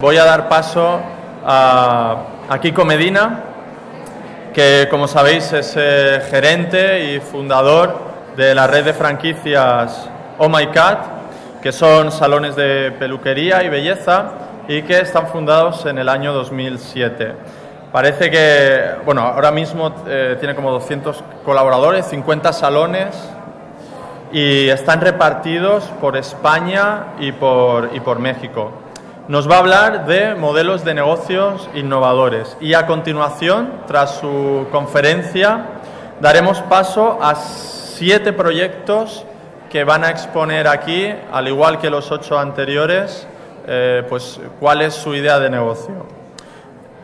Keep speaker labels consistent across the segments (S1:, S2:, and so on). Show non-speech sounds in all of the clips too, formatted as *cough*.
S1: Voy a dar paso a, a Kiko Medina, que como sabéis es eh, gerente y fundador de la red de franquicias Oh My Cat, que son salones de peluquería y belleza y que están fundados en el año 2007. Parece que, bueno, ahora mismo eh, tiene como 200 colaboradores, 50 salones y están repartidos por España y por, y por México nos va a hablar de modelos de negocios innovadores y a continuación, tras su conferencia, daremos paso a siete proyectos que van a exponer aquí, al igual que los ocho anteriores, eh, pues cuál es su idea de negocio.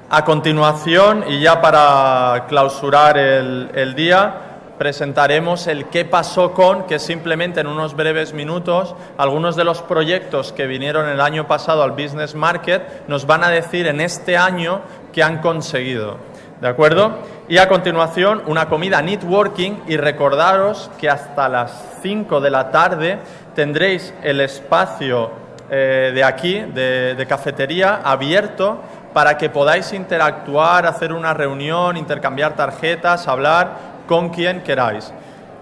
S1: A continuación, y ya para clausurar el, el día, presentaremos el qué pasó con, que simplemente en unos breves minutos, algunos de los proyectos que vinieron el año pasado al Business Market nos van a decir en este año qué han conseguido. ¿De acuerdo? Y a continuación, una comida networking y recordaros que hasta las 5 de la tarde tendréis el espacio eh, de aquí, de cafetería, abierto para que podáis interactuar, hacer una reunión, intercambiar tarjetas, hablar con quien queráis.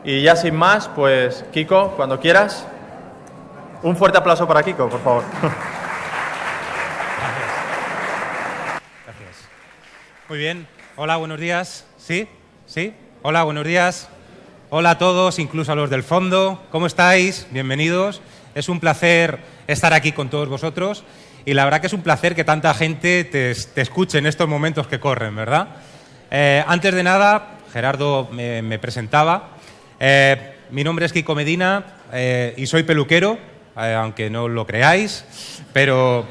S1: Y ya sin más, pues Kiko, cuando quieras, un fuerte aplauso para Kiko, por favor.
S2: Gracias. Muy bien. Hola, buenos días. ¿Sí? ¿Sí? Hola, buenos días. Hola a todos, incluso a los del fondo. ¿Cómo estáis? Bienvenidos. Es un placer estar aquí con todos vosotros y la verdad que es un placer que tanta gente te, te escuche en estos momentos que corren, ¿verdad? Eh, antes de nada, Gerardo me, presentaba. Eh, mi nombre es Kiko Medina eh, y soy peluquero, eh, aunque no lo creáis, pero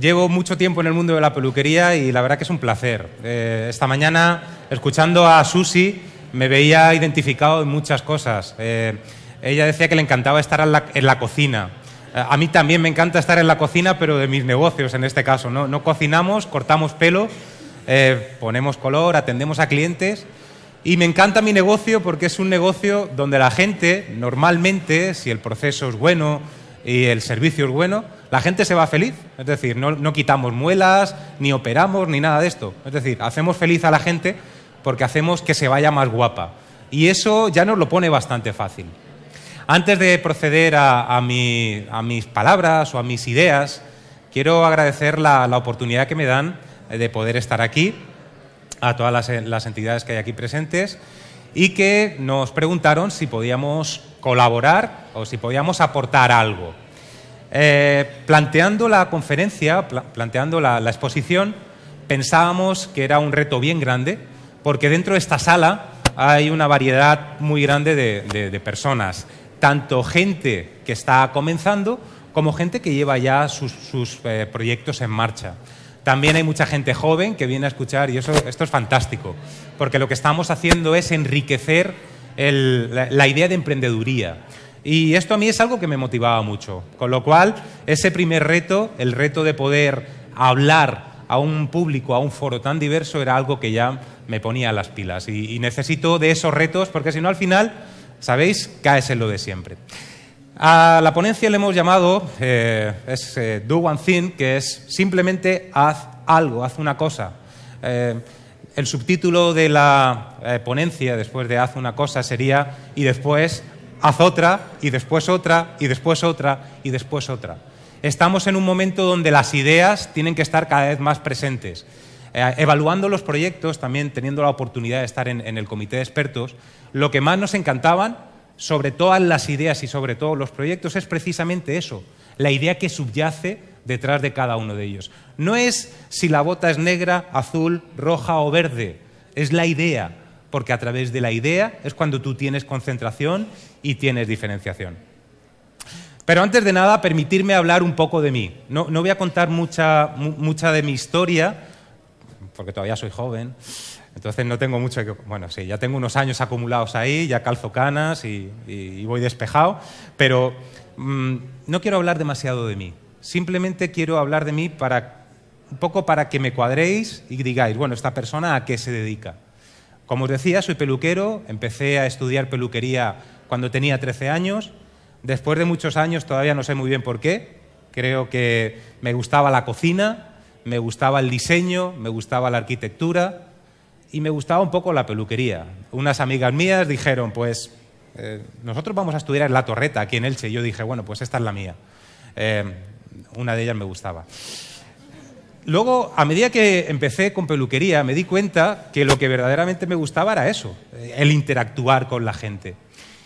S2: llevo mucho tiempo en el mundo de la peluquería y la verdad que es un placer. Esta mañana, escuchando a Susi, me veía identificado en muchas cosas. Ella decía que le encantaba estar en la, cocina. A mí también me encanta estar en la cocina, pero de mis negocios en este caso. No cocinamos, cortamos pelo, eh, ponemos color, atendemos a clientes. Y me encanta mi negocio porque es un negocio donde la gente, normalmente, si el proceso es bueno y el servicio es bueno, la gente se va feliz. Es decir, no, quitamos muelas, ni operamos, ni nada de esto. Es decir, hacemos feliz a la gente porque hacemos que se vaya más guapa. Y eso ya nos lo pone bastante fácil. Antes de proceder a, a, mi, a mis palabras o a mis ideas, quiero agradecer la, oportunidad que me dan de poder estar aquí, a todas las, entidades que hay aquí presentes, y que nos preguntaron si podíamos colaborar o si podíamos aportar algo. Eh, planteando la conferencia, pla planteando la, exposición, pensábamos que era un reto bien grande, porque dentro de esta sala hay una variedad muy grande de, personas, tanto gente que está comenzando como gente que lleva ya sus, sus eh, proyectos en marcha. También hay mucha gente joven que viene a escuchar y eso, esto es fantástico, porque lo que estamos haciendo es enriquecer la, idea de emprendeduría. Y esto a mí es algo que me motivaba mucho. Con lo cual, ese primer reto, el reto de poder hablar a un público, a un foro tan diverso, era algo que ya me ponía las pilas. Y, y necesito de esos retos, porque si no, al final, ¿sabéis? Caes en lo de siempre. A la ponencia le hemos llamado eh, es, eh, Do One Thing, que es simplemente haz algo, haz una cosa. Eh, el subtítulo de la ponencia, después de haz una cosa, sería y después haz otra, y después otra, y después otra, y después otra. Estamos en un momento donde las ideas tienen que estar cada vez más presentes. Evaluando los proyectos, también teniendo la oportunidad de estar en, en el comité de expertos, lo que más nos encantaban sobre todas las ideas y sobre todos los proyectos es precisamente eso, la idea que subyace detrás de cada uno de ellos. No es si la bota es negra, azul, roja o verde, es la idea, porque a través de la idea es cuando tú tienes concentración y tienes diferenciación. Pero antes de nada, permitirme hablar un poco de mí. No, no voy a contar mucha, mucha de mi historia, porque todavía soy joven, entonces no tengo mucho que... Bueno, sí, ya tengo unos años acumulados ahí, ya calzo canas y, y, y voy despejado, pero mmm, no quiero hablar demasiado de mí. Simplemente quiero hablar de mí para un poco para que me cuadréis y digáis, bueno, esta persona a qué se dedica. Como os decía, soy peluquero, empecé a estudiar peluquería cuando tenía 13 años, después de muchos años, todavía no sé muy bien por qué, Creo que me gustaba la cocina, me gustaba el diseño, me gustaba la arquitectura y me gustaba un poco la peluquería. Unas amigas mías dijeron, pues eh, nosotros vamos a estudiar en La Torreta, aquí en Elche. Y yo dije, bueno, pues esta es la mía. Eh, una de ellas me gustaba. Luego, a medida que empecé con peluquería, me di cuenta que lo que verdaderamente me gustaba era eso, el interactuar con la gente.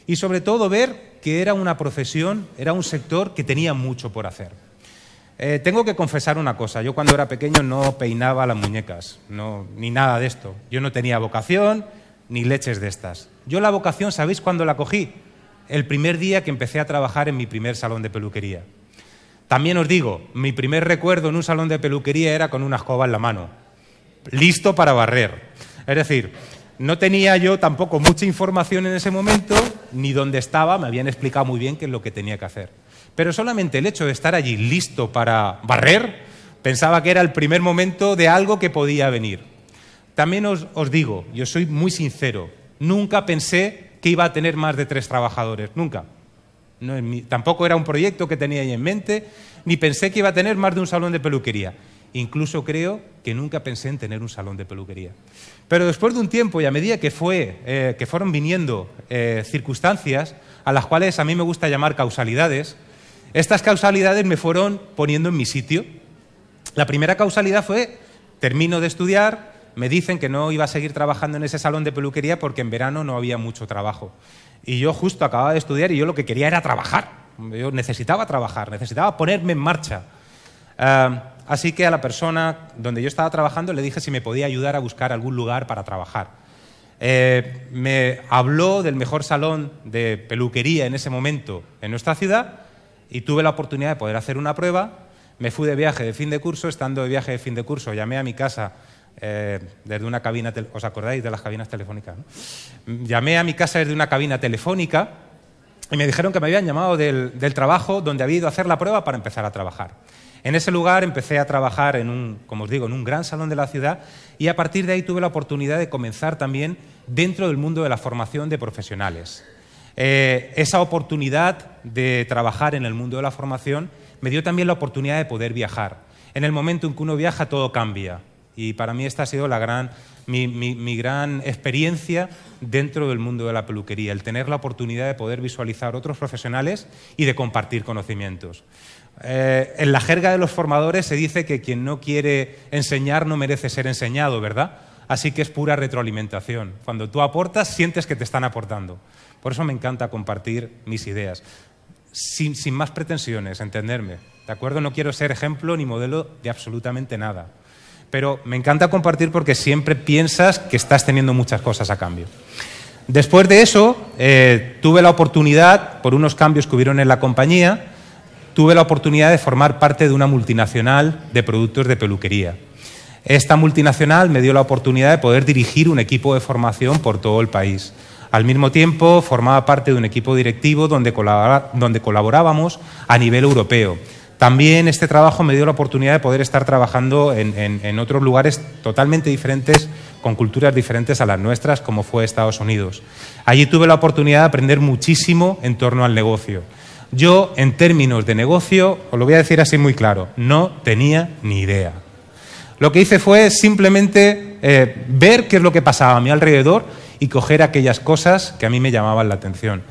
S2: Y sobre todo ver que era una profesión, era un sector que tenía mucho por hacer. Eh, tengo que confesar una cosa, yo cuando era pequeño no peinaba las muñecas, ni nada de esto. Yo no tenía vocación ni leches de estas. Yo la vocación, ¿sabéis cuándo la cogí? El primer día que empecé a trabajar en mi primer salón de peluquería. También os digo, mi primer recuerdo en un salón de peluquería era con una escoba en la mano, listo para barrer. Es decir, no tenía yo tampoco mucha información en ese momento, ni dónde estaba, me habían explicado muy bien qué es lo que tenía que hacer. Pero solamente el hecho de estar allí listo para barrer, pensaba que era el primer momento de algo que podía venir. También os, digo, yo soy muy sincero, nunca pensé que iba a tener más de tres trabajadores, nunca tampoco era un proyecto que tenía ahí en mente, ni pensé que iba a tener más de un salón de peluquería. Incluso creo que nunca pensé en tener un salón de peluquería. Pero después de un tiempo y a medida que, fue, eh, que fueron viniendo eh, circunstancias a las cuales a mí me gusta llamar causalidades, estas causalidades me fueron poniendo en mi sitio. La primera causalidad fue, termino de estudiar, me dicen que no iba a seguir trabajando en ese salón de peluquería porque en verano no había mucho trabajo. Y yo justo acababa de estudiar y yo lo que quería era trabajar. Yo necesitaba trabajar, necesitaba ponerme en marcha. Así que a la persona donde yo estaba trabajando le dije si me podía ayudar a buscar algún lugar para trabajar. Eh, me habló del mejor salón de peluquería en ese momento en nuestra ciudad y tuve la oportunidad de poder hacer una prueba. Me fui de viaje de fin de curso, estando de viaje de fin de curso, llamé a mi casa eh, desde una cabina, ¿os acordáis de las cabinas telefónicas? Llamé a mi casa desde una cabina telefónica y me dijeron que me habían llamado del, trabajo donde había ido a hacer la prueba para empezar a trabajar. En ese lugar empecé a trabajar en un, como os digo, en un gran salón de la ciudad y a partir de ahí tuve la oportunidad de comenzar también dentro del mundo de la formación de profesionales. Eh, esa oportunidad de trabajar en el mundo de la formación me dio también la oportunidad de poder viajar. En el momento en que uno viaja todo cambia. Y para mí esta ha sido la gran, mi, gran experiencia dentro del mundo de la peluquería, el tener la oportunidad de poder visualizar otros profesionales y de compartir conocimientos. Eh, en la jerga de los formadores se dice que quien no quiere enseñar no merece ser enseñado, ¿verdad? Así que es pura retroalimentación. Cuando tú aportas, sientes que te están aportando. Por eso me encanta compartir mis ideas. Sin, sin más pretensiones, entenderme. ¿De acuerdo? No quiero ser ejemplo ni modelo de absolutamente nada pero me encanta compartir porque siempre piensas que estás teniendo muchas cosas a cambio. Después de eso, eh, tuve la oportunidad, por unos cambios que hubieron en la compañía, tuve la oportunidad de formar parte de una multinacional de productos de peluquería. Esta multinacional me dio la oportunidad de poder dirigir un equipo de formación por todo el país. Al mismo tiempo, formaba parte de un equipo directivo donde, colaborábamos a nivel europeo también este trabajo me dio la oportunidad de poder estar trabajando en, otros lugares totalmente diferentes, con culturas diferentes a las nuestras, como fue Estados Unidos. Allí tuve la oportunidad de aprender muchísimo en torno al negocio. Yo, en términos de negocio, os lo voy a decir así muy claro, no tenía ni idea. Lo que hice fue simplemente eh, ver qué es lo que pasaba a mi alrededor y coger aquellas cosas que a mí me llamaban la atención.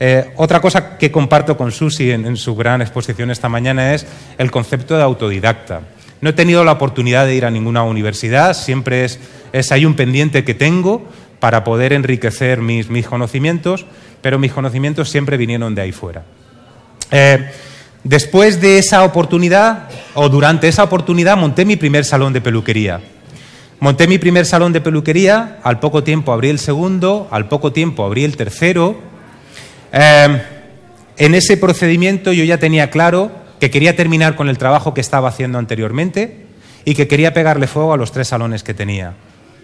S2: Eh, otra cosa que comparto con Susi en, su gran exposición esta mañana es el concepto de autodidacta. No he tenido la oportunidad de ir a ninguna universidad, siempre es, es ahí un pendiente que tengo para poder enriquecer mis, conocimientos, pero mis conocimientos siempre vinieron de ahí fuera. Eh, después de esa oportunidad, o durante esa oportunidad, monté mi primer salón de peluquería. Monté mi primer salón de peluquería, al poco tiempo abrí el segundo, al poco tiempo abrí el tercero, Em, en ese procedimiento yo ya tenía claro que quería terminar con el trabajo que estaba haciendo anteriormente y que quería pegarle fuego a los tres salones que tenía.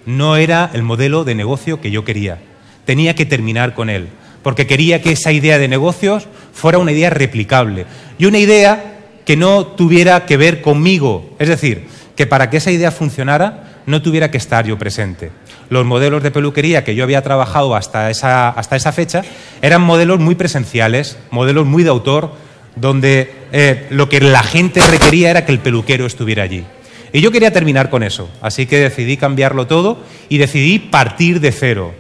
S2: No era el modelo de negocio que yo quería. Tenía que terminar con él, porque quería que esa idea de negocios fuera una idea replicable y una idea que no tuviera que ver conmigo. Es decir, que para que esa idea funcionara no tuviera que estar yo presente los modelos de peluquería que yo había trabajado hasta esa, hasta esa fecha eran modelos muy presenciales, modelos muy de autor, donde eh, lo que la gente requería era que el peluquero estuviera allí. Y yo quería terminar con eso, así que decidí cambiarlo todo y decidí partir de cero.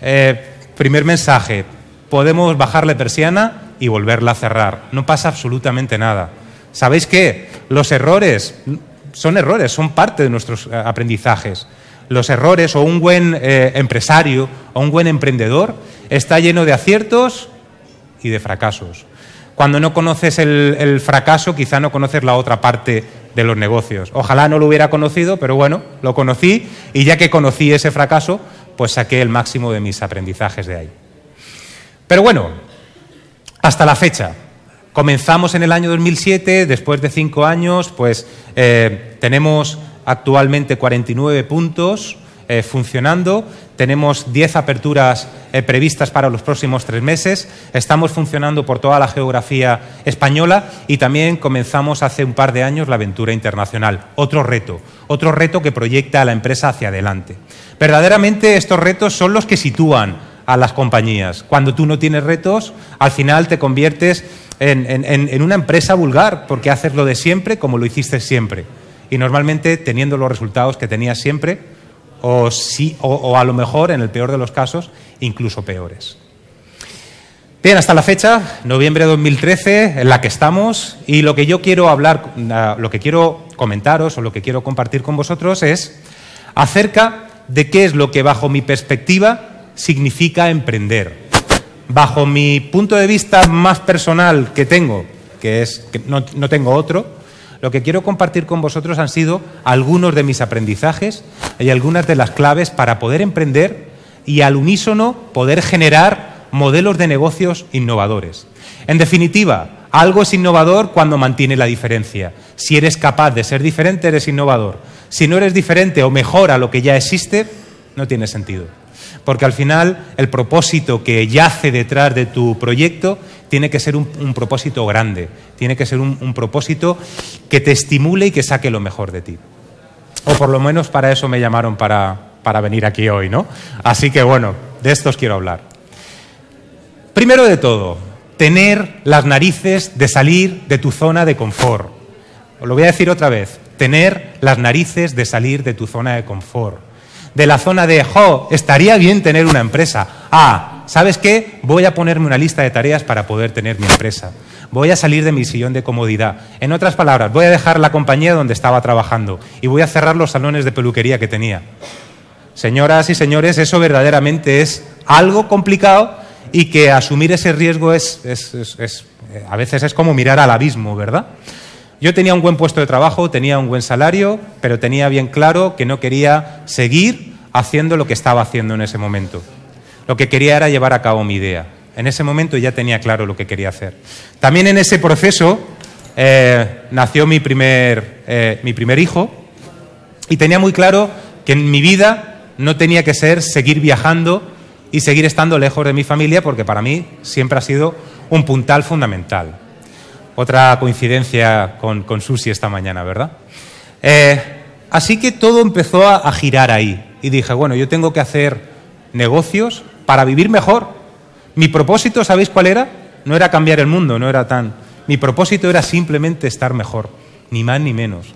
S2: Eh, primer mensaje, podemos bajarle persiana y volverla a cerrar. No pasa absolutamente nada. ¿Sabéis qué? Los errores son errores, son parte de nuestros eh, aprendizajes. Los errores o un buen eh, empresario o un buen emprendedor está lleno de aciertos y de fracasos. Cuando no conoces el, el fracaso, quizá no conoces la otra parte de los negocios. Ojalá no lo hubiera conocido, pero bueno, lo conocí y ya que conocí ese fracaso, pues saqué el máximo de mis aprendizajes de ahí. Pero bueno, hasta la fecha. Comenzamos en el año 2007, después de cinco años, pues eh, tenemos actualmente 49 puntos eh, funcionando, tenemos 10 aperturas eh, previstas para los próximos tres meses, estamos funcionando por toda la geografía española y también comenzamos hace un par de años la aventura internacional. Otro reto, otro reto que proyecta a la empresa hacia adelante. Verdaderamente estos retos son los que sitúan a las compañías. Cuando tú no tienes retos, al final te conviertes en, una empresa vulgar, porque haces lo de siempre como lo hiciste siempre. Y normalmente teniendo los resultados que tenías siempre, o, sí, o, a lo mejor, en el peor de los casos, incluso peores. Bien, hasta la fecha, noviembre de 2013, en la que estamos, y lo que yo quiero hablar, lo que quiero comentaros o lo que quiero compartir con vosotros es acerca de qué es lo que bajo mi perspectiva significa emprender. Bajo mi punto de vista más personal que tengo, que es que no, no tengo otro, lo que quiero compartir con vosotros han sido algunos de mis aprendizajes y algunas de las claves para poder emprender y al unísono poder generar modelos de negocios innovadores. En definitiva, algo es innovador cuando mantiene la diferencia. Si eres capaz de ser diferente, eres innovador. Si no eres diferente o mejora lo que ya existe, no tiene sentido porque al final el propósito que yace detrás de tu proyecto tiene que ser un, propósito grande, tiene que ser un, propósito que te estimule y que saque lo mejor de ti. O por lo menos para eso me llamaron para, para venir aquí hoy, ¿no? Así que bueno, de estos quiero hablar. Primero de todo, tener las narices de salir de tu zona de confort. Os lo voy a decir otra vez, tener las narices de salir de tu zona de confort de la zona de, jo, estaría bien tener una empresa. Ah, ¿sabes qué? Voy a ponerme una lista de tareas para poder tener mi empresa. Voy a salir de mi sillón de comodidad. En otras palabras, voy a dejar la compañía donde estaba trabajando y voy a cerrar los salones de peluquería que tenía. Señoras y señores, eso verdaderamente es algo complicado y que asumir ese riesgo es, es a veces es como mirar al abismo, ¿verdad? Yo tenía un buen puesto de trabajo, tenía un buen salario, pero tenía bien claro que no quería seguir haciendo lo que estaba haciendo en ese momento. Lo que quería era llevar a cabo mi idea. En ese momento ya tenía claro lo que quería hacer. También en ese proceso eh, nació mi primer, eh, mi primer hijo y tenía muy claro que en mi vida no tenía que ser seguir viajando y seguir estando lejos de mi familia porque para mí siempre ha sido un puntal fundamental. Otra coincidencia con, Susi esta mañana, ¿verdad? Eh, así que todo empezó a, a girar ahí. Y dije, bueno, yo tengo que hacer negocios para vivir mejor. Mi propósito, ¿sabéis cuál era? No era cambiar el mundo, no era tan... Mi propósito era simplemente estar mejor, ni más ni menos.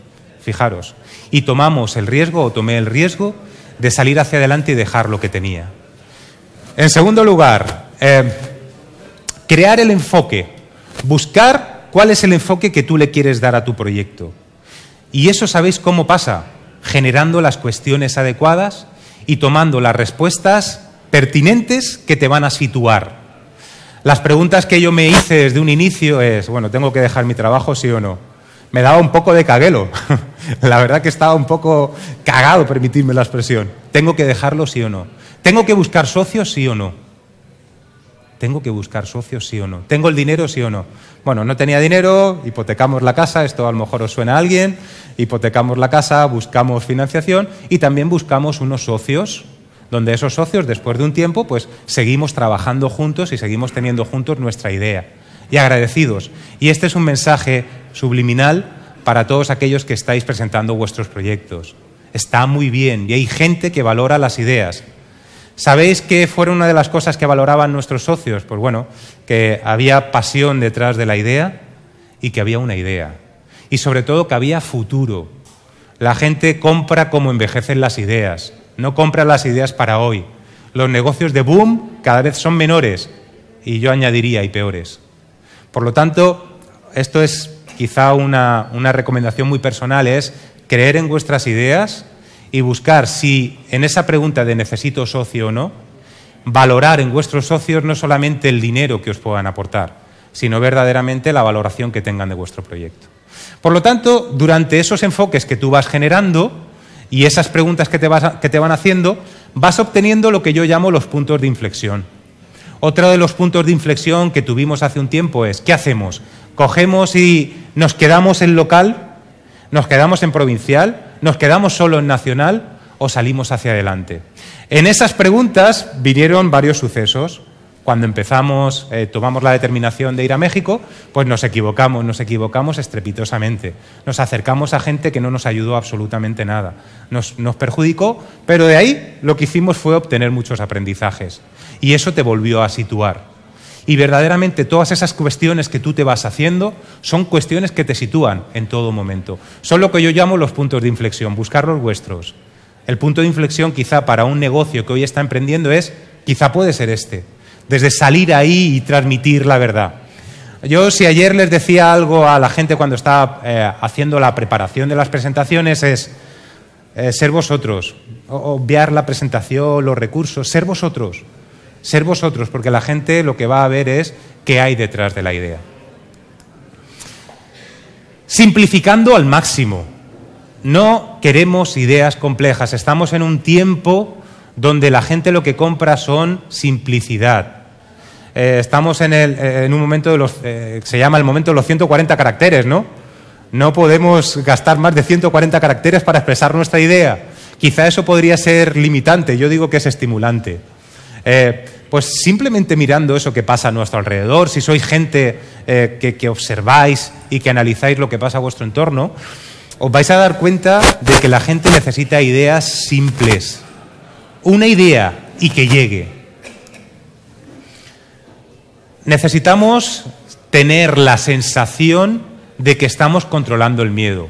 S2: Fijaros. Y tomamos el riesgo, o tomé el riesgo, de salir hacia adelante y dejar lo que tenía. En segundo lugar, eh, crear el enfoque, buscar cuál es el enfoque que tú le quieres dar a tu proyecto. Y eso sabéis cómo pasa, generando las cuestiones adecuadas y tomando las respuestas pertinentes que te van a situar. Las preguntas que yo me hice desde un inicio es, bueno, ¿tengo que dejar mi trabajo, sí o no? Me daba un poco de caguelo. *laughs* la verdad que estaba un poco cagado, permitirme la expresión. ¿Tengo que dejarlo, sí o no? ¿Tengo que buscar socios, sí o no? ¿Tengo que buscar socios, sí o no? ¿Tengo el dinero, sí o no? Bueno, no tenía dinero, hipotecamos la casa, esto a lo mejor os suena a alguien, hipotecamos la casa, buscamos financiación y también buscamos unos socios, donde esos socios, después de un tiempo, pues seguimos trabajando juntos y seguimos teniendo juntos nuestra idea. Y agradecidos. Y este es un mensaje subliminal para todos aquellos que estáis presentando vuestros proyectos. Está muy bien y hay gente que valora las ideas, ¿Sabéis qué fue una de las cosas que valoraban nuestros socios? Pues bueno, que había pasión detrás de la idea, y que había una idea. Y sobre todo que había futuro. La gente compra como envejecen las ideas, no compra las ideas para hoy. Los negocios de boom cada vez son menores y yo añadiría y peores. Por lo tanto, esto es quizá una, una recomendación muy personal, es creer en vuestras ideas y buscar si en esa pregunta de necesito socio o no, valorar en vuestros socios no solamente el dinero que os puedan aportar, sino verdaderamente la valoración que tengan de vuestro proyecto. Por lo tanto, durante esos enfoques que tú vas generando y esas preguntas que te, que te van haciendo, vas obteniendo lo que yo llamo los puntos de inflexión. Otro de los puntos de inflexión que tuvimos hace un tiempo es, ¿qué hacemos? ¿Cogemos y nos quedamos en local? ¿Nos quedamos en provincial? ¿Nos quedamos solo en nacional? ¿O salimos hacia adelante? En esas preguntas vinieron varios sucesos. Cuando empezamos, eh, tomamos la determinación de ir a México, pues nos equivocamos, nos equivocamos estrepitosamente. Nos acercamos a gente que no nos ayudó absolutamente nada. Nos, nos perjudicó, pero de ahí lo que hicimos fue obtener muchos aprendizajes. Y eso te volvió a situar. Y verdaderamente todas esas cuestiones que tú te vas haciendo son cuestiones que te sitúan en todo momento. Son lo que yo llamo los puntos de inflexión, buscar los vuestros. El punto de inflexión quizá para un negocio que hoy está emprendiendo es, quizá puede ser este desde salir ahí y transmitir la verdad. Yo si ayer les decía algo a la gente cuando estaba eh, haciendo la preparación de las presentaciones es eh, ser vosotros, obviar la presentación, los recursos, ser vosotros, ser vosotros, porque la gente lo que va a ver es qué hay detrás de la idea. Simplificando al máximo. No queremos ideas complejas. Estamos en un tiempo donde la gente lo que compra son simplicidad. Eh, estamos en, en, un momento de los, eh, se llama el momento de los 140 caracteres, ¿no? No podemos gastar más de 140 caracteres para expresar nuestra idea. Quizá eso podría ser limitante, yo digo que es estimulante. Eh, pues simplemente mirando eso que pasa a nuestro alrededor, si sois gente que, que observáis y que analizáis lo que pasa a vuestro entorno, os vais a dar cuenta de que la gente necesita ideas simples. Una idea y que llegue. Necesitamos tener la sensación de que estamos controlando el miedo.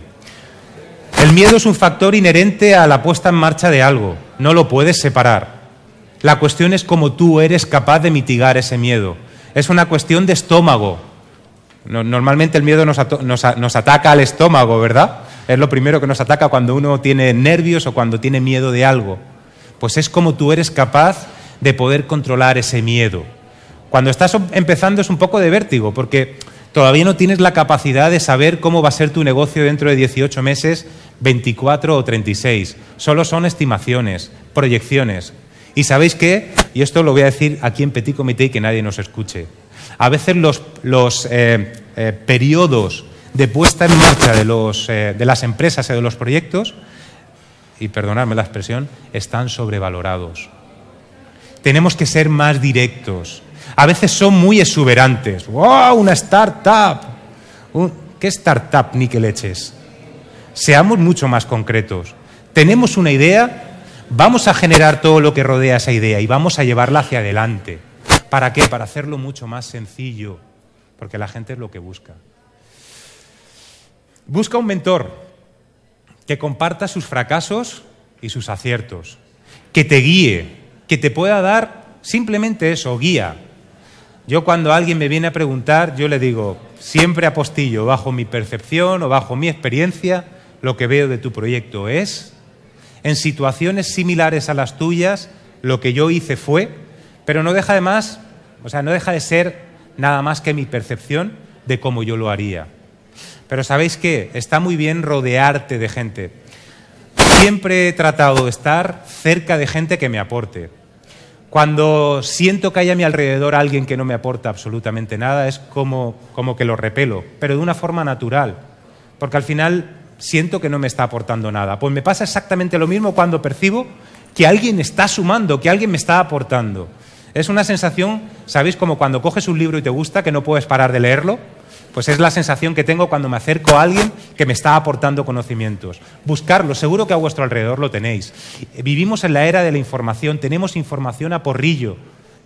S2: El miedo es un factor inherente a la puesta en marcha de algo, no lo puedes separar. La cuestión es cómo tú eres capaz de mitigar ese miedo. Es una cuestión de estómago. Normalmente el miedo nos, nos, ataca al estómago, ¿verdad? Es lo primero que nos ataca cuando uno tiene nervios o cuando tiene miedo de algo. Pues es como tú eres capaz de poder controlar ese miedo. Cuando estás empezando es un poco de vértigo, porque todavía no tienes la capacidad de saber cómo va a ser tu negocio dentro de 18 meses, 24 o 36. Solo son estimaciones, proyecciones. ¿Y sabéis qué? Y esto lo voy a decir aquí en Petit Comité y que nadie nos escuche. A veces los, los eh, eh, periodos de puesta en marcha de, los, eh, de las empresas y de los proyectos, y perdonadme la expresión, están sobrevalorados. Tenemos que ser más directos a veces son muy exuberantes. ¡Wow! Una startup. ¿Qué startup ni que? Seamos mucho más concretos. Tenemos una idea, vamos a generar todo lo que rodea esa idea y vamos a llevarla hacia adelante. ¿Para qué? Para hacerlo mucho más sencillo, porque la gente es lo que busca. Busca un mentor que comparta sus fracasos y sus aciertos, que te guíe, que te pueda dar simplemente eso, guía, yo cuando alguien me viene a preguntar, yo le digo, siempre apostillo bajo mi percepción o bajo mi experiencia, lo que veo de tu proyecto es, en situaciones similares a las tuyas, lo que yo hice fue, pero no deja de más, o sea, no deja de ser nada más que mi percepción de cómo yo lo haría. Pero sabéis qué, está muy bien rodearte de gente. Siempre he tratado de estar cerca de gente que me aporte. Cuando siento que hay a mi alrededor alguien que no me aporta absolutamente nada, es como, como que lo repelo, pero de una forma natural, porque al final siento que no me está aportando nada. Pues me pasa exactamente lo mismo cuando percibo que alguien está sumando, que alguien me está aportando. Es una sensación, ¿sabéis? Como cuando coges un libro y te gusta, que no puedes parar de leerlo. Pues es la sensación que tengo cuando me acerco a alguien que me está aportando conocimientos. Buscarlo, seguro que a vuestro alrededor lo tenéis. Vivimos en la era de la información, tenemos información a porrillo,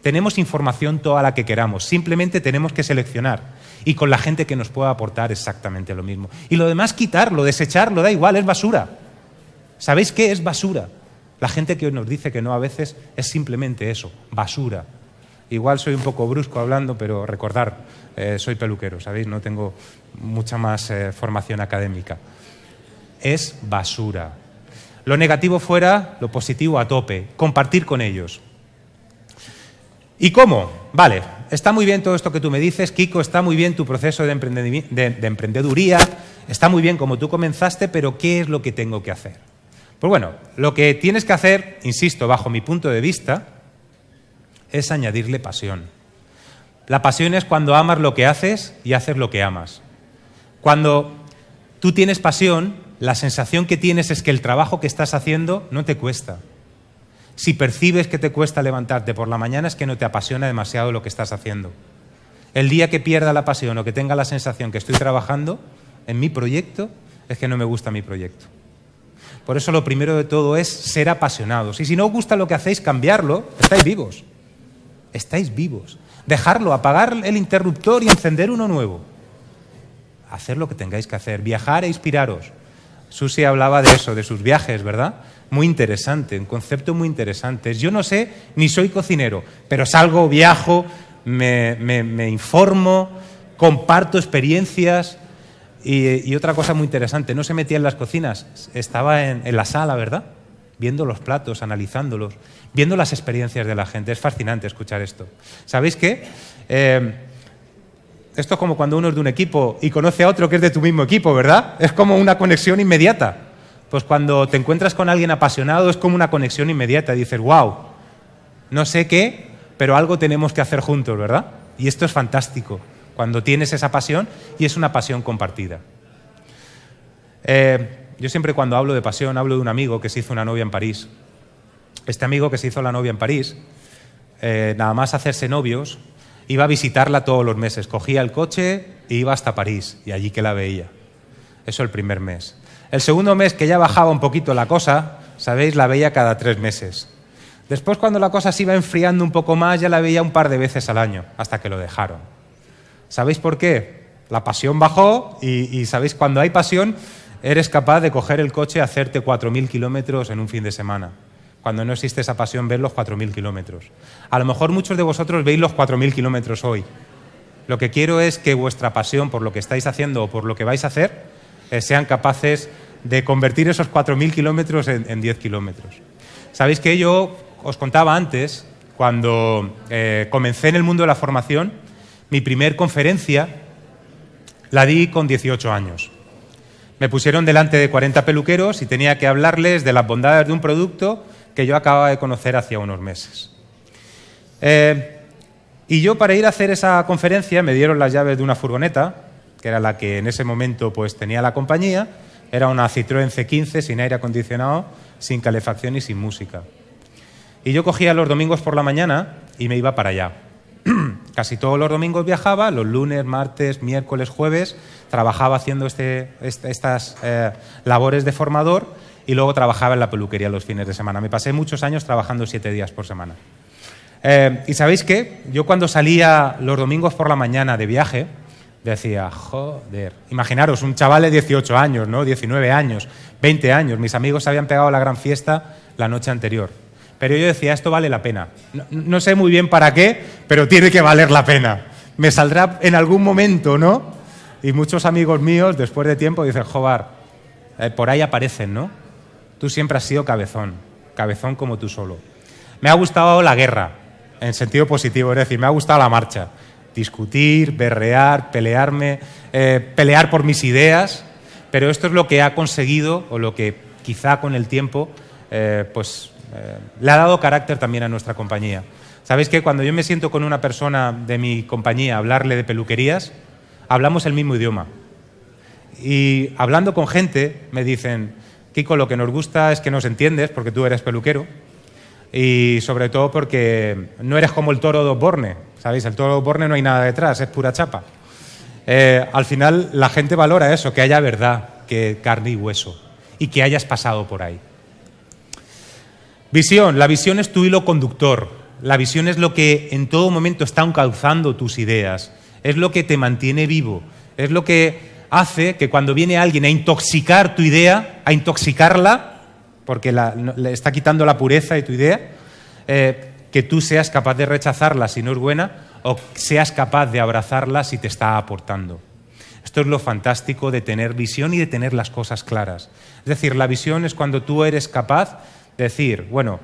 S2: tenemos información toda la que queramos, simplemente tenemos que seleccionar. Y con la gente que nos pueda aportar exactamente lo mismo. Y lo demás quitarlo, desecharlo, da igual, es basura. ¿Sabéis qué es basura? La gente que nos dice que no a veces es simplemente eso, basura. Igual soy un poco brusco hablando, pero recordar, eh, soy peluquero, ¿sabéis? No tengo mucha más eh, formación académica. Es basura. Lo negativo fuera, lo positivo a tope, compartir con ellos. ¿Y cómo? Vale, está muy bien todo esto que tú me dices, Kiko, está muy bien tu proceso de, de emprendeduría, está muy bien como tú comenzaste, pero ¿qué es lo que tengo que hacer? Pues bueno, lo que tienes que hacer, insisto, bajo mi punto de vista, es añadirle pasión. La pasión es cuando amas lo que haces y haces lo que amas. Cuando tú tienes pasión, la sensación que tienes es que el trabajo que estás haciendo no te cuesta. Si percibes que te cuesta levantarte por la mañana es que no te apasiona demasiado lo que estás haciendo. El día que pierda la pasión o que tenga la sensación que estoy trabajando en mi proyecto, es que no me gusta mi proyecto. Por eso lo primero de todo es ser apasionados. Y si no os gusta lo que hacéis, cambiarlo. Estáis vivos. Estáis vivos. Dejarlo, apagar el interruptor y encender uno nuevo. Hacer lo que tengáis que hacer. Viajar e inspiraros. Susi hablaba de eso, de sus viajes, ¿verdad? Muy interesante, un concepto muy interesante. Yo no sé, ni soy cocinero, pero salgo, viajo, me, me informo, comparto experiencias, y, otra cosa muy interesante, no se metía en las cocinas, estaba en, la sala, ¿verdad? Viendo los platos, analizándolos, viendo las experiencias de la gente. Es fascinante escuchar esto. ¿Sabéis qué? Eh, esto es como cuando uno es de un equipo y conoce a otro que es de tu mismo equipo, ¿verdad? Es como una conexión inmediata. Pues cuando te encuentras con alguien apasionado es como una conexión inmediata. Dices, wow, no sé qué, pero algo tenemos que hacer juntos, ¿verdad? Y esto es fantástico cuando tienes esa pasión y es una pasión compartida. Eh, yo siempre cuando hablo de pasión hablo de un amigo que se hizo una novia en París. Este amigo que se hizo la novia en París, eh, nada más hacerse novios, iba a visitarla todos los meses. Cogía el coche e iba hasta París y allí que la veía. Eso el primer mes. El segundo mes que ya bajaba un poquito la cosa, sabéis, la veía cada tres meses. Después cuando la cosa se iba enfriando un poco más, ya la veía un par de veces al año, hasta que lo dejaron. ¿Sabéis por qué? La pasión bajó y, sabéis, cuando hay pasión, eres capaz de coger el coche y hacerte 4.000 kilómetros en un fin de semana. Cuando no existe esa pasión, ver los 4.000 kilómetros. A lo mejor muchos de vosotros veis los 4.000 kilómetros hoy. Lo que quiero es que vuestra pasión por lo que estáis haciendo o por lo que vais a hacer eh, sean capaces de convertir esos 4.000 kilómetros en, 10 kilómetros. Sabéis que yo os contaba antes, cuando eh, comencé en el mundo de la formación, mi primer conferencia la di con 18 años. Me pusieron delante de 40 peluqueros y tenía que hablarles de las bondades de un producto que yo acababa de conocer hacía unos meses. Eh, y yo para ir a hacer esa conferencia me dieron las llaves de una furgoneta, que era la que en ese momento pues, tenía la compañía. Era una Citroën C15 sin aire acondicionado, sin calefacción y sin música. Y yo cogía los domingos por la mañana y me iba para allá. *clears throat* Casi todos los domingos viajaba, los lunes, martes, miércoles, jueves, trabajaba haciendo este, este estas eh, labores de formador y luego trabajaba en la peluquería los fines de semana. Me pasé muchos años trabajando siete días por semana. Eh, y sabéis qué? Yo cuando salía los domingos por la mañana de viaje, decía, joder, imaginaros, un chaval de 18 años, ¿no? 19 años, 20 años, mis amigos habían pegado la gran fiesta la noche anterior. Pero yo decía, esto vale la pena. No, sé muy bien para qué, pero tiene que valer la pena. Me saldrá en algún momento, ¿no? Y muchos amigos míos, después de tiempo, dicen, Jobar, eh, por ahí aparecen, ¿no? Tú siempre has sido cabezón, cabezón como tú solo. Me ha gustado la guerra, en sentido positivo, es decir, me ha gustado la marcha. Discutir, berrear, pelearme, eh, pelear por mis ideas, pero esto es lo que ha conseguido, o lo que quizá con el tiempo, eh, pues eh, le ha dado carácter también a nuestra compañía. ¿Sabéis que cuando yo me siento con una persona de mi compañía a hablarle de peluquerías, hablamos el mismo idioma? Y hablando con gente me dicen, Kiko, lo que nos gusta es que nos entiendes porque tú eres peluquero y sobre todo porque no eres como el toro de Osborne. ¿Sabéis? El toro de Osborne no hay nada detrás, es pura chapa. Eh, al final la gente valora eso, que haya verdad, que carne y hueso y que hayas pasado por ahí. Visión. La visión es tu hilo conductor. La visión es lo que en todo momento está encauzando tus ideas. es lo que te mantiene vivo, es lo que hace que cuando viene alguien a intoxicar tu idea, a intoxicarla, porque le está quitando la pureza de tu idea, eh, que tú seas capaz de rechazarla si no es buena o seas capaz de abrazarla si te está aportando. Esto es lo fantástico de tener visión y de tener las cosas claras. Es decir, la visión es cuando tú eres capaz de decir, bueno,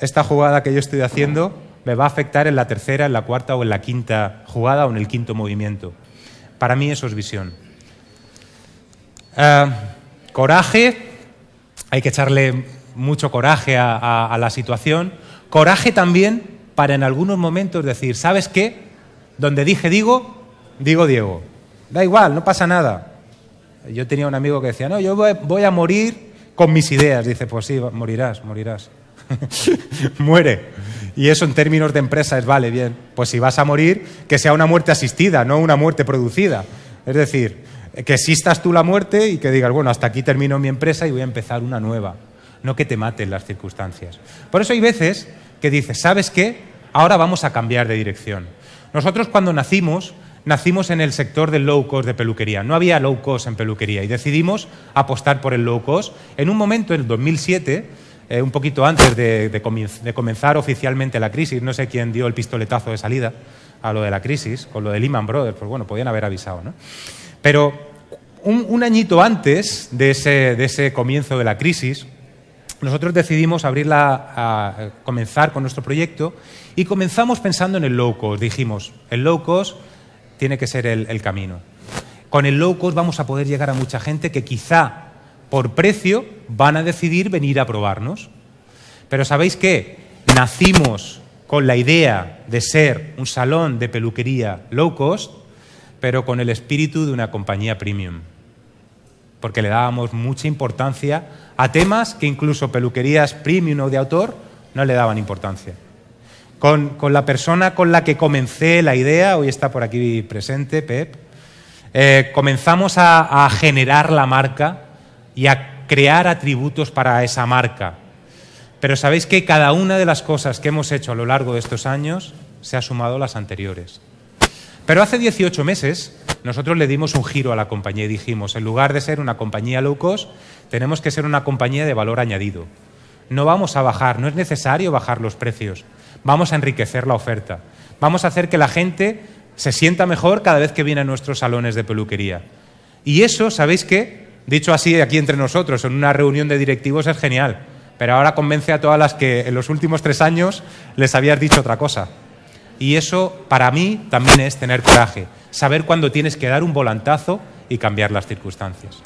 S2: esta jugada que yo estoy haciendo me va a afectar en la tercera, en la cuarta o en la quinta jugada o en el quinto movimiento. Para mí eso es visión. Eh, coraje, hay que echarle mucho coraje a, a la situación. Coraje también para en algunos momentos decir, ¿sabes qué? Donde dije digo, digo Diego. Da igual, no pasa nada. Yo tenía un amigo que decía, no, yo voy a morir con mis ideas. Dice, pues sí, morirás, morirás. *laughs* Muere. Y eso en términos de empresa es, vale, bien. Pues si vas a morir, que sea una muerte asistida, no una muerte producida. Es decir, que existas tú la muerte y que digas, bueno, hasta aquí termino mi empresa y voy a empezar una nueva. No que te maten las circunstancias. Por eso hay veces que dices, ¿sabes qué? Ahora vamos a cambiar de dirección. Nosotros cuando nacimos nacimos en el sector del low cost de peluquería. No había low cost en peluquería y decidimos apostar por el low cost. En un momento, en el 2007, eh, un poquito antes de, comenzar oficialmente la crisis, no sé quién dio el pistoletazo de salida a lo de la crisis, con lo de Lehman Brothers, pues bueno, podían haber avisado, ¿no? Pero un, añito antes de ese, comienzo de la crisis, nosotros decidimos abrirla a, comenzar con nuestro proyecto y comenzamos pensando en el low cost. Dijimos, el low cost tiene que ser el, camino. Con el low cost vamos a poder llegar a mucha gente que quizá por precio van a decidir venir a probarnos. Pero ¿sabéis qué? Nacimos con la idea de ser un salón de peluquería low cost, pero con el espíritu de una compañía premium. Porque le dábamos mucha importancia a temas que incluso peluquerías premium o de autor no le daban importancia con, la persona con la que comencé la idea, hoy está por aquí presente, Pep, eh, comenzamos a, a generar la marca y a crear atributos para esa marca. Pero sabéis que cada una de las cosas que hemos hecho a lo largo de estos años se ha sumado a las anteriores. Pero hace 18 meses nosotros le dimos un giro a la compañía y dijimos, en lugar de ser una compañía low cost, tenemos que ser una compañía de valor añadido. No vamos a bajar, no es necesario bajar los precios vamos a enriquecer la oferta. Vamos a hacer que la gente se sienta mejor cada vez que viene a nuestros salones de peluquería. Y eso, ¿sabéis qué? Dicho así aquí entre nosotros, en una reunión de directivos es genial, pero ahora convence a todas las que en los últimos tres años les habías dicho otra cosa. Y eso, para mí, también es tener coraje, saber cuándo tienes que dar un volantazo y cambiar las circunstancias.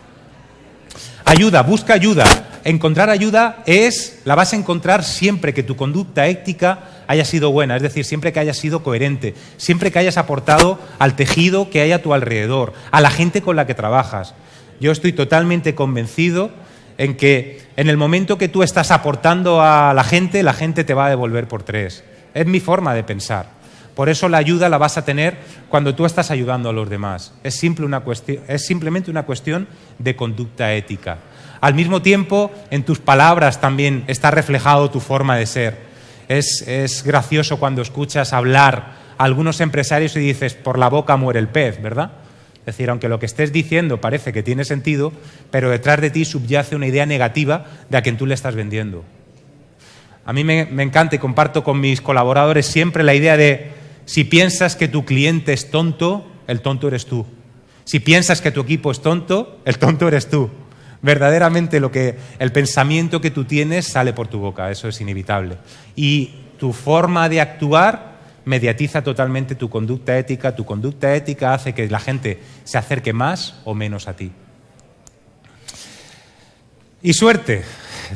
S2: Ayuda, busca ayuda. Encontrar ayuda es, la vas a encontrar siempre que tu conducta ética haya sido buena, es decir, siempre que haya sido coherente, siempre que hayas aportado al tejido que hay a tu alrededor, a la gente con la que trabajas. Yo estoy totalmente convencido en que en el momento que tú estás aportando a la gente, la gente te va a devolver por tres. Es mi forma de pensar. Por eso la ayuda la vas a tener cuando tú estás ayudando a los demás. Es, simplemente una cuestión de conducta ética. Al mismo tiempo, en tus palabras también está reflejado tu forma de ser. Es, es gracioso cuando escuchas hablar a algunos empresarios y dices, por la boca muere el pez, ¿verdad? Es decir, aunque lo que estés diciendo parece que tiene sentido, pero detrás de ti subyace una idea negativa de a quien tú le estás vendiendo. A mí me, me encanta y comparto con mis colaboradores siempre la idea de si piensas que tu cliente es tonto, el tonto eres tú. Si piensas que tu equipo es tonto, el tonto eres tú. Verdaderamente lo que el pensamiento que tú tienes sale por tu boca, eso es inevitable. Y tu forma de actuar mediatiza totalmente tu conducta ética, tu conducta ética hace que la gente se acerque más o menos a ti. Y suerte.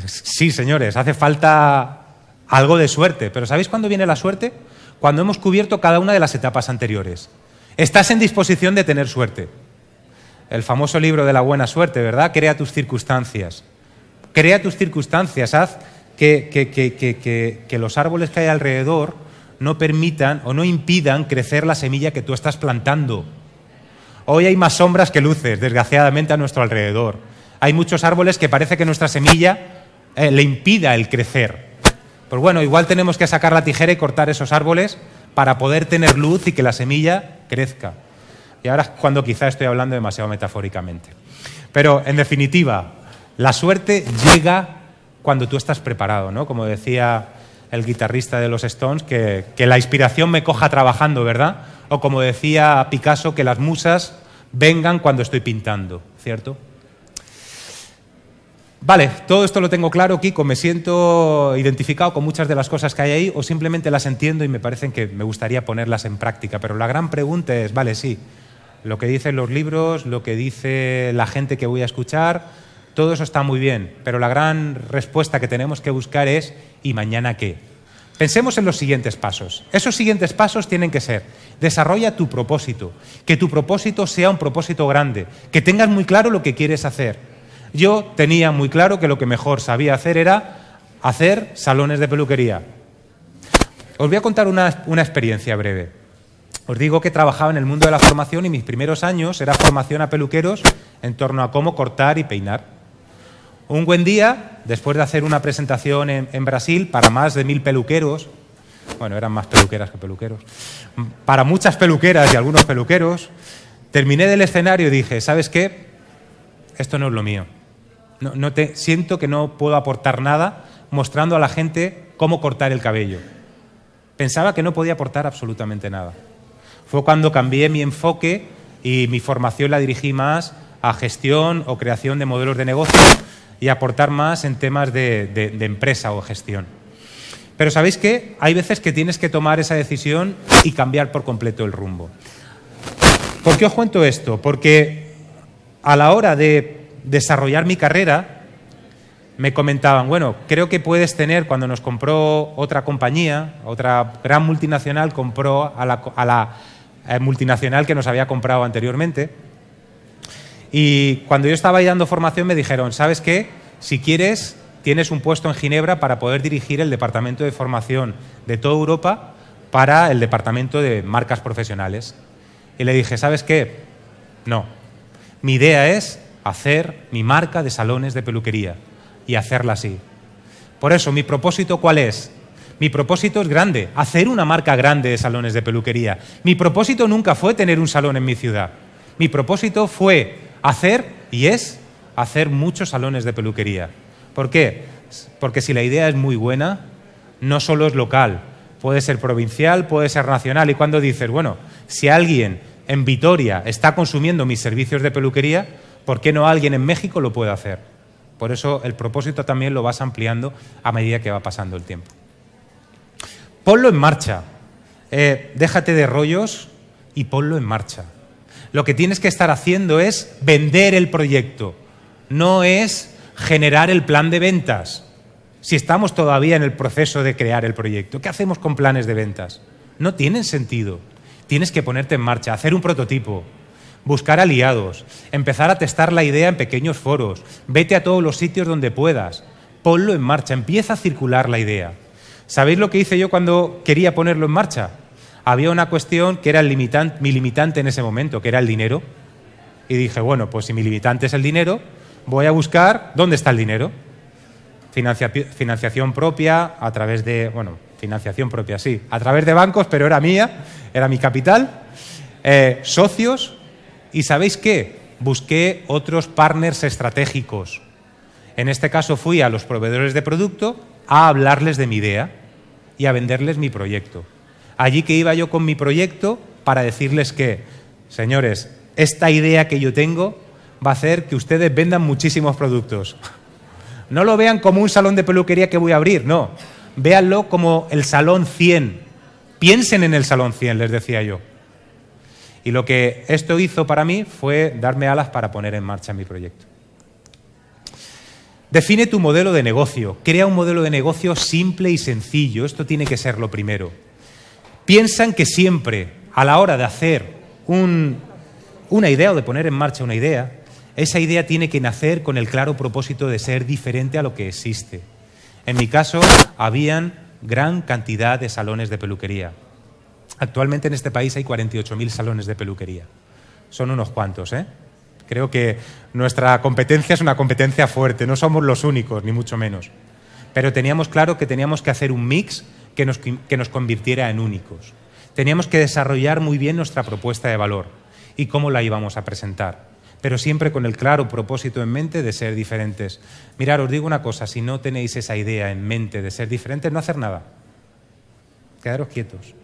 S2: Sí, señores, hace falta algo de suerte, pero ¿sabéis cuándo viene la suerte? Cuando hemos cubierto cada una de las etapas anteriores. Estás en disposición de tener suerte. El famoso libro de la buena suerte, ¿verdad? Crea tus circunstancias. Crea tus circunstancias, haz que, que, los árboles que hay alrededor no permitan o no impidan crecer la semilla que tú estás plantando. Hoy hay más sombras que luces, desgraciadamente, a nuestro alrededor. Hay muchos árboles que parece que nuestra semilla eh, le impida el crecer. Pues bueno, igual tenemos que sacar la tijera y cortar esos árboles para poder tener luz y que la semilla crezca. y ahora es cuando quizá estoy hablando demasiado metafóricamente. Pero, en definitiva, la suerte llega cuando tú estás preparado, ¿no? Como decía el guitarrista de los Stones, que, que la inspiración me coja trabajando, ¿verdad? O como decía Picasso, que las musas vengan cuando estoy pintando, ¿cierto? Vale, todo esto lo tengo claro, Kiko, me siento identificado con muchas de las cosas que hay ahí o simplemente las entiendo y me parecen que me gustaría ponerlas en práctica. Pero la gran pregunta es, vale, sí, lo que dicen los libros, lo que dice la gente que voy a escuchar, todo eso está muy bien, pero la gran respuesta que tenemos que buscar es ¿y mañana qué? Pensemos en los siguientes pasos. Esos siguientes pasos tienen que ser, desarrolla tu propósito, que tu propósito sea un propósito grande, que tengas muy claro lo que quieres hacer yo tenía muy claro que lo que mejor sabía hacer era hacer salones de peluquería. Os voy a contar una, experiencia breve. Os digo que trabajaba en el mundo de la formación y mis primeros años era formación a peluqueros en torno a cómo cortar y peinar. Un buen día, después de hacer una presentación en, en, Brasil para más de mil peluqueros, bueno, eran más peluqueras que peluqueros, para muchas peluqueras y algunos peluqueros, terminé del escenario y dije, ¿sabes qué? Esto no es lo mío. Siento que no puedo aportar nada mostrando a la gente cómo cortar el cabello. Pensaba que no podía aportar absolutamente nada. Fue cuando cambié mi enfoque y mi formación la dirigí más a gestión o creación de modelos de negocio y aportar más en temas de, de empresa o gestión. Pero sabéis que hay veces que tienes que tomar esa decisión y cambiar por completo el rumbo. ¿Por qué os cuento esto? Porque a la hora de desarrollar mi carrera, me comentaban, bueno, creo que puedes tener, cuando nos compró otra compañía, otra gran multinacional compró a la, eh, multinacional que nos había comprado anteriormente, y cuando yo estaba ahí dando formación me dijeron, ¿sabes qué? Si quieres, tienes un puesto en Ginebra para poder dirigir el departamento de formación de toda Europa para el departamento de marcas profesionales. Y le dije, ¿sabes qué? No. Mi idea es hacer mi marca de salones de peluquería y hacerla así. Por eso, mi propósito cuál es? Mi propósito es grande, hacer una marca grande de salones de peluquería. Mi propósito nunca fue tener un salón en mi ciudad. Mi propósito fue hacer, y es, hacer muchos salones de peluquería. ¿Por qué? Porque si la idea es muy buena, no solo es local, puede ser provincial, puede ser nacional. Y cuando dices, bueno, si alguien en Vitoria está consumiendo mis servicios de peluquería, ¿por qué no alguien en México lo puede hacer? Por eso el propósito también lo vas ampliando a medida que va pasando el tiempo. Ponlo en marcha. Eh, déjate de rollos y ponlo en marcha. Lo que tienes que estar haciendo es vender el proyecto, no es generar el plan de ventas. Si estamos todavía en el proceso de crear el proyecto, ¿qué hacemos con planes de ventas? No tienen sentido. Tienes que ponerte en marcha, hacer un prototipo, buscar aliados, empezar a testar la idea en pequeños foros, vete a todos los sitios donde puedas, ponlo en marcha, empieza a circular la idea. ¿Sabéis lo que hice yo cuando quería ponerlo en marcha? Había una cuestión que era el mi limitante en ese momento, que era el dinero. Y dije, bueno, pues si mi limitante es el dinero, voy a buscar dónde está el dinero. financiación propia a través de, bueno, financiación propia, sí, a través de bancos, pero era mía, era mi capital. Eh, socios, y sabéis qué? Busqué otros partners estratégicos. En este caso fui a los proveedores de producto a hablarles de mi idea y a venderles mi proyecto. Allí que iba yo con mi proyecto para decirles que, señores, esta idea que yo tengo va a hacer que ustedes vendan muchísimos productos. No lo vean como un salón de peluquería que voy a abrir, no. Véanlo como el salón 100. Piensen en el salón 100, les decía yo. Y lo que esto hizo para mí fue darme alas para poner en marcha mi proyecto. Define tu modelo de negocio. Crea un modelo de negocio simple y sencillo. Esto tiene que ser lo primero. Piensan que siempre, a la hora de hacer una idea o de poner en marcha una idea, esa idea tiene que nacer con el claro propósito de ser diferente a lo que existe. En mi caso, habían gran cantidad de salones de peluquería. Actualmente en este país hay 48.000 salones de peluquería. Son unos cuantos, ¿eh? Creo que nuestra competencia es una competencia fuerte, no somos los únicos, ni mucho menos. Pero teníamos claro que teníamos que hacer un mix que nos, que nos convirtiera en únicos. Teníamos que desarrollar muy bien nuestra propuesta de valor. y cómo la íbamos a presentar, pero siempre con el claro propósito en mente de ser diferentes. Mirar, os digo una cosa, si no tenéis esa idea en mente de ser diferentes, no hacer nada. Quedaros quietos.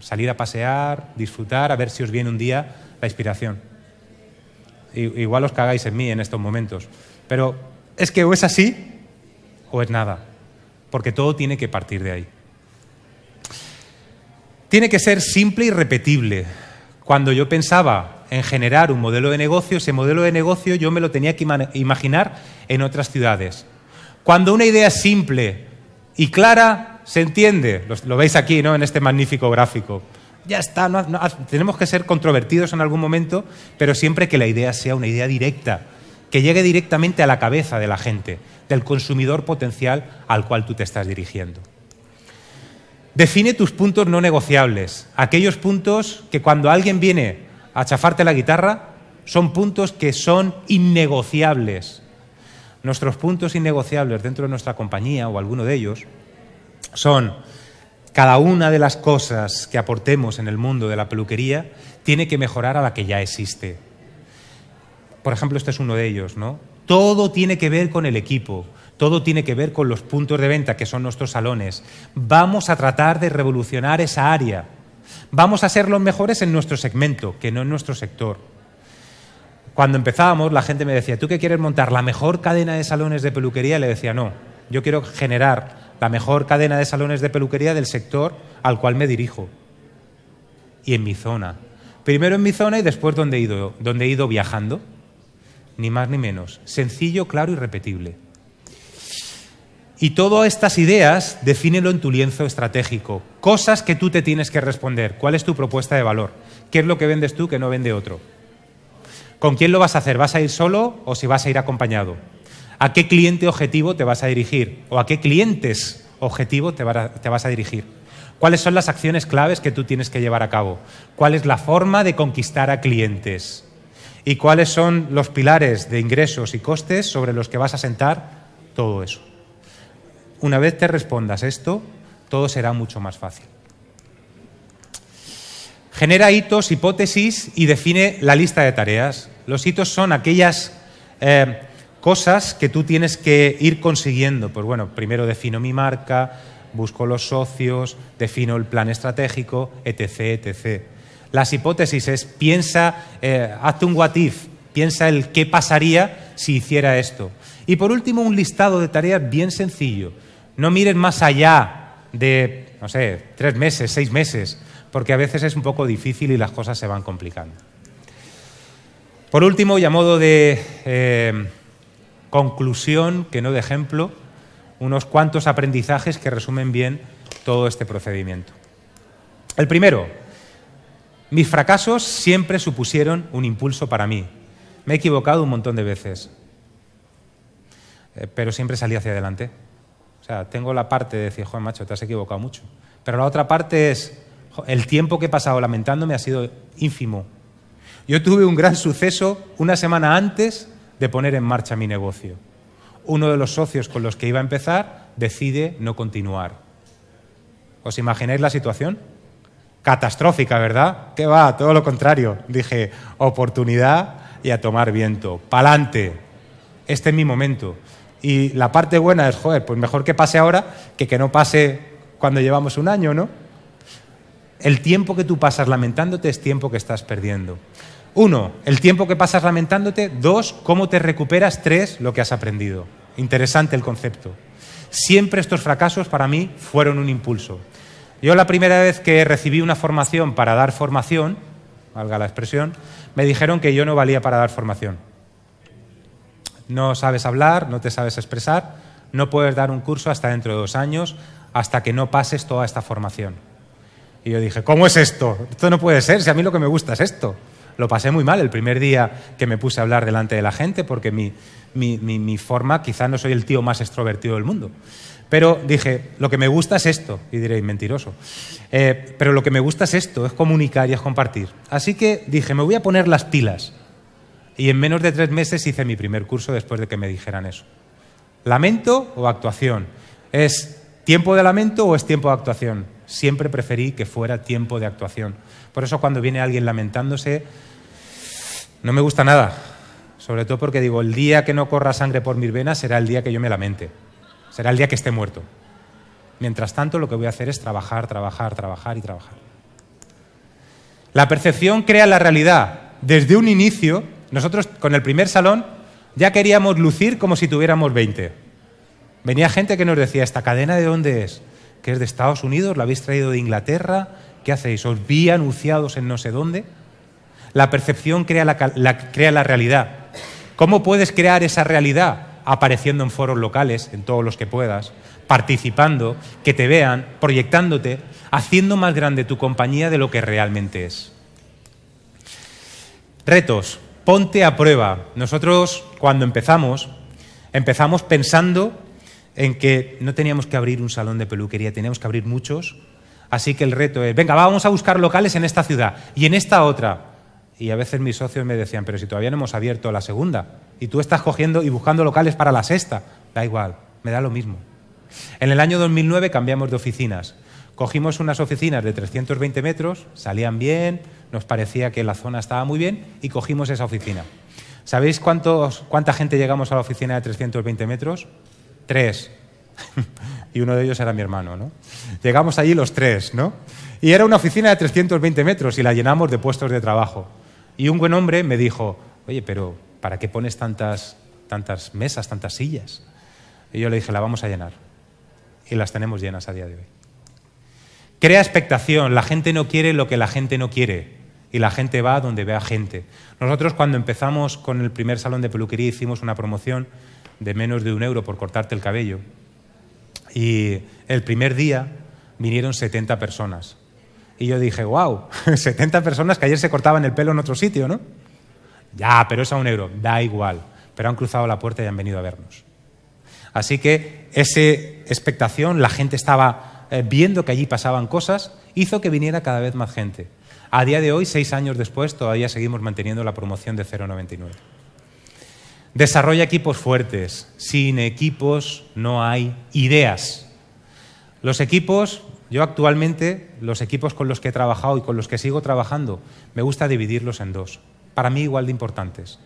S2: Salir a pasear, disfrutar, a ver si os viene un día la inspiración. Igual os cagáis en mí en estos momentos. Pero es que o es así o es nada. Porque todo tiene que partir de ahí. Tiene que ser simple y repetible. Cuando yo pensaba en generar un modelo de negocio, ese modelo de negocio yo me lo tenía que imaginar en otras ciudades. Cuando una idea simple y clara, se entiende. Lo, veis aquí, ¿no? En este magnífico gráfico ya está, tenemos que ser controvertidos en algún momento, pero siempre que la idea sea una idea directa, que llegue directamente a la cabeza de la gente, del consumidor potencial al cual tú te estás dirigiendo. Define tus puntos no negociables, aquellos puntos que cuando alguien viene a chafarte la guitarra son puntos que son innegociables. Nuestros puntos innegociables dentro de nuestra compañía o alguno de ellos son cada una de las cosas que aportemos en el mundo de la peluquería tiene que mejorar a la que ya existe. Por ejemplo, este es uno de ellos, ¿no? Todo tiene que ver con el equipo, todo tiene que ver con los puntos de venta, que son nuestros salones. Vamos a tratar de revolucionar esa área. Vamos a ser los mejores en nuestro segmento, que no en nuestro sector. Cuando empezábamos, la gente me decía, ¿tú qué quieres montar? ¿La mejor cadena de salones de peluquería? Le decía, no, yo quiero generar la mejor cadena de salones de peluquería del sector al cual me dirijo. Y en mi zona. Primero en mi zona y después donde he ido, he ido viajando. Ni más ni menos. Sencillo, claro y repetible. Y todas estas ideas defínelo en tu lienzo estratégico. Cosas que tú te tienes que responder. ¿Cuál es tu propuesta de valor? ¿Qué es lo que vendes tú que no vende otro? ¿Con quién lo vas a hacer? ¿Vas a ir solo o si vas a ir acompañado? ¿A qué cliente objetivo te vas a dirigir? ¿O a qué clientes objetivo te vas a dirigir? ¿Cuáles son las acciones claves que tú tienes que llevar a cabo? ¿Cuál es la forma de conquistar a clientes? ¿Y cuáles son los pilares de ingresos y costes sobre los que vas a sentar todo eso? Una vez te respondas esto, todo será mucho más fácil. Genera hitos, hipótesis y define la lista de tareas. Los hitos son aquellas eh, cosas que tú tienes que ir consiguiendo. Pues bueno, primero defino mi marca, busco los socios, defino el plan estratégico, etc. etc. Las hipótesis es piensa, eh, hazte un what if, piensa el qué pasaría si hiciera esto. Y por último, un listado de tareas bien sencillo. No mires más allá de, no sé, tres meses, seis meses, porque a veces es un poco difícil y las cosas se van complicando. Por último, y a modo de eh, conclusión, que no de ejemplo, unos cuantos aprendizajes que resumen bien todo este procedimiento. El primero, mis fracasos siempre supusieron un impulso para mí. Me he equivocado un montón de veces, eh, pero siempre salí hacia adelante. O sea, tengo la parte de decir, joder, macho, te has equivocado mucho. Pero la otra parte es, el tiempo que he pasado lamentándome ha sido ínfimo. Yo tuve un gran suceso una semana antes de poner en marcha mi negocio. Uno de los socios con los que iba a empezar decide no continuar. ¿Os imagináis la situación? Catastrófica, ¿verdad? ¿Qué va? Todo lo contrario. Dije, oportunidad y a tomar viento. ¡Pa'lante! Este es mi momento. Y la parte buena es, joder, pues mejor que pase ahora que que no pase cuando llevamos un año, ¿no? El tiempo que tú pasas lamentándote es tiempo que estás perdiendo. Uno, el tiempo que pasas lamentándote. Dos, cómo te recuperas. Tres, lo que has aprendido. Interesante el concepto. Siempre estos fracasos para mí fueron un impulso. Yo la primera vez que recibí una formación para dar formación, valga la expresión, me dijeron que yo no valía para dar formación. No sabes hablar, no te sabes expresar, no puedes dar un curso hasta dentro de dos años, hasta que no pases toda esta formación. Y yo dije, ¿cómo es esto? Esto no puede ser, si a mí lo que me gusta es esto lo pasé muy mal el primer día que me puse a hablar delante de la gente, porque mi, mi, forma, quizá no soy el tío más extrovertido del mundo. Pero dije, lo que me gusta es esto, y diréis, mentiroso. Eh, pero lo que me gusta es esto, es comunicar y es compartir. Así que dije, me voy a poner las pilas. Y en menos de tres meses hice mi primer curso después de que me dijeran eso. ¿Lamento o actuación? ¿Es tiempo de lamento o es tiempo de actuación? Siempre preferí que fuera tiempo de actuación. Por eso cuando viene alguien lamentándose, no me gusta nada. Sobre todo porque digo, el día que no corra sangre por mis venas será el día que yo me lamente. Será el día que esté muerto. Mientras tanto, lo que voy a hacer es trabajar, trabajar, trabajar y trabajar. La percepción crea la realidad. Desde un inicio, nosotros con el primer salón ya queríamos lucir como si tuviéramos 20. Venía gente que nos decía, ¿esta cadena de dónde es? ¿Que es de Estados Unidos? ¿La habéis traído de Inglaterra? ¿Qué hacéis? ¿Os vi anunciados en no sé dónde? La percepción crea la, crea la realidad. ¿Cómo puedes crear esa realidad? Apareciendo en foros locales, en todos los que puedas, participando, que te vean, proyectándote, haciendo más grande tu compañía de lo que realmente es. Retos, ponte a prueba. Nosotros cuando empezamos, empezamos pensando en que no teníamos que abrir un salón de peluquería, teníamos que abrir muchos. Así que el reto es, venga, vamos a buscar locales en esta ciudad y en esta otra. Y a veces mis socios me decían, pero si todavía no hemos abierto la segunda y tú estás cogiendo y buscando locales para la sexta, da igual, me da lo mismo. En el año 2009 cambiamos de oficinas. Cogimos unas oficinas de 320 metros, salían bien, nos parecía que la zona estaba muy bien y cogimos esa oficina. ¿Sabéis cuántos, cuánta gente llegamos a la oficina de 320 metros? Tres. *laughs* y uno de ellos era mi hermano, ¿no? Llegamos allí los tres, ¿no? Y era una oficina de 320 metros y la llenamos de puestos de trabajo. Y un buen hombre me dijo, oye, pero ¿para qué pones tantas, tantas mesas, tantas sillas? Y yo le dije, la vamos a llenar y las tenemos llenas a día de hoy. Crea expectación, la gente no quiere lo que la gente no quiere y la gente va donde ve a gente. Nosotros cuando empezamos con el primer salón de peluquería hicimos una promoción de menos de un euro por cortarte el cabello y el primer día vinieron 70 personas. Y yo dije, wow, 70 *laughs* personas que ayer se cortaban el pelo en otro sitio, ¿no? Ya, pero es a un euro, da igual. Pero han cruzado la puerta y han venido a vernos. Así que esa expectación, la gente estaba eh, viendo que allí pasaban cosas, hizo que viniera cada vez más gente. A día de hoy, seis años después, todavía seguimos manteniendo la promoción de 0,99. Desarrolla equipos fuertes. Sin equipos no hay ideas. Los equipos, yo actualmente, los equipos con los que he trabajado y con los que sigo trabajando, me gusta dividirlos en dos. Para mí igual de importantes.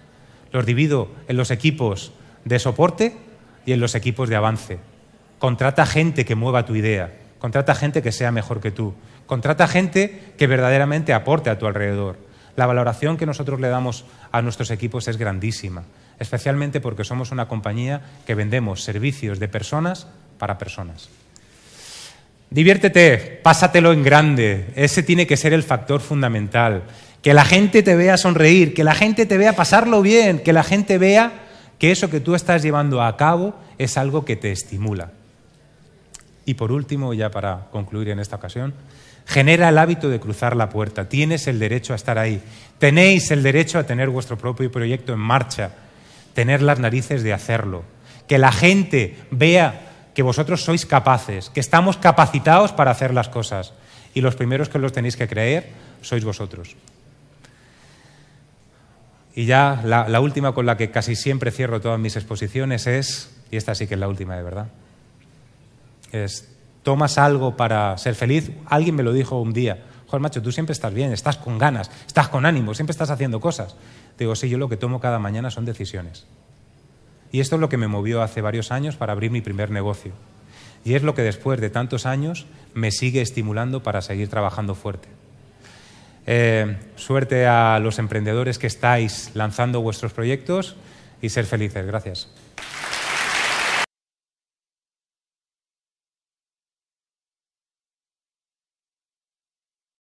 S2: Los divido en los equipos de soporte y en los equipos de avance. Contrata gente que mueva tu idea, contrata gente que sea mejor que tú, contrata gente que verdaderamente aporte a tu alrededor. La valoración que nosotros le damos a nuestros equipos es grandísima, especialmente porque somos una compañía que vendemos servicios de personas para personas. Diviértete, pásatelo en grande, ese tiene que ser el factor fundamental. Que la gente te vea sonreír, que la gente te vea pasarlo bien, que la gente vea que eso que tú estás llevando a cabo es algo que te estimula. Y por último, ya para concluir en esta ocasión, genera el hábito de cruzar la puerta. Tienes el derecho a estar ahí. Tenéis el derecho a tener vuestro propio proyecto en marcha. Tener las narices de hacerlo. Que la gente vea que vosotros sois capaces, que estamos capacitados para hacer las cosas. Y los primeros que los tenéis que creer sois vosotros. Y ya la, última con la que casi siempre cierro todas mis exposiciones es, y esta sí que es la última de verdad, es, tomas algo para ser feliz. Alguien me lo dijo un día, joder macho, tú siempre estás bien, estás con ganas, estás con ánimo, siempre estás haciendo cosas. Digo, sí, yo lo que tomo cada mañana son decisiones. Y esto es lo que me movió hace varios años para abrir mi primer negocio. Y es lo que después de tantos años me sigue estimulando para seguir trabajando fuerte. Eh, suerte a los emprendedores que estáis lanzando vuestros proyectos y ser felices. Gracias.